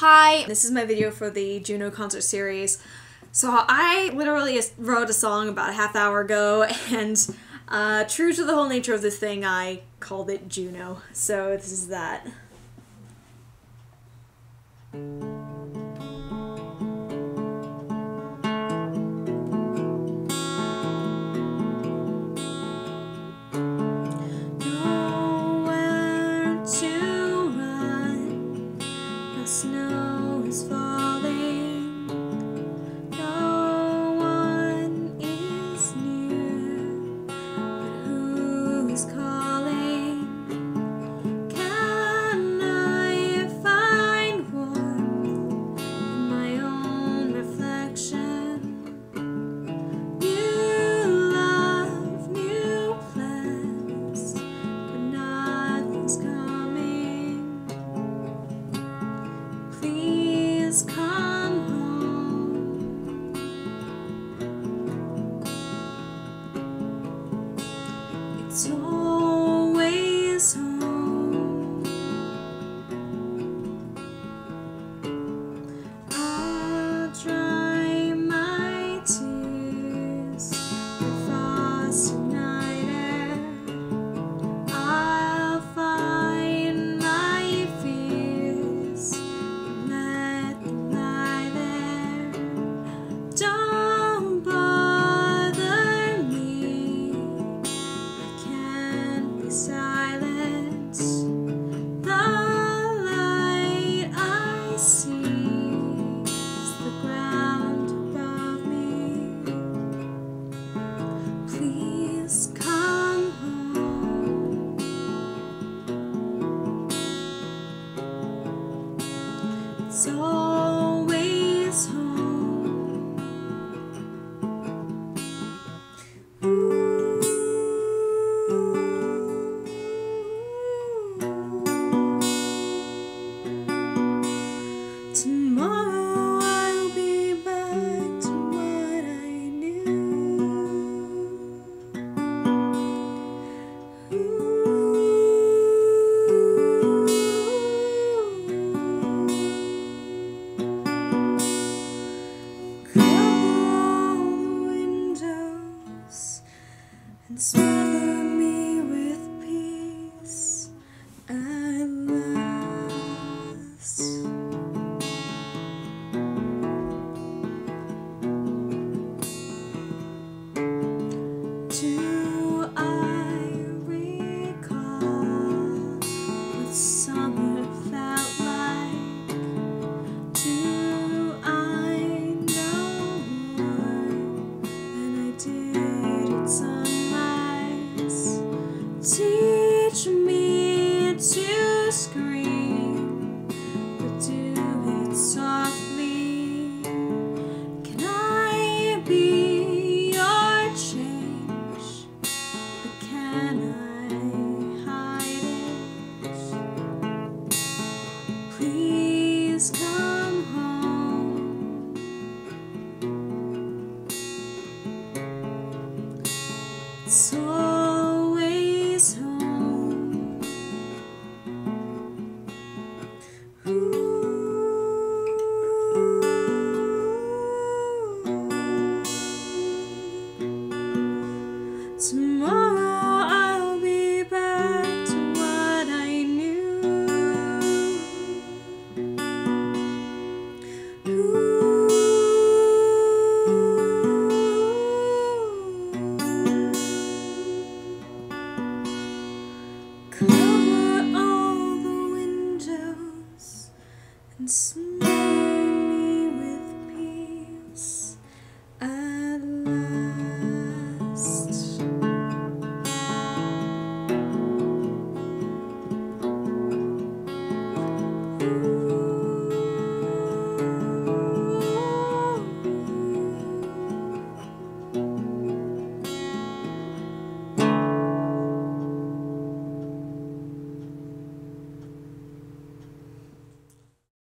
Hi, this is my video for the Juno concert series. So I literally wrote a song about a half hour ago and uh, true to the whole nature of this thing, I called it Juno. So this is that. smile. It's always home. Ooh. Tomorrow. once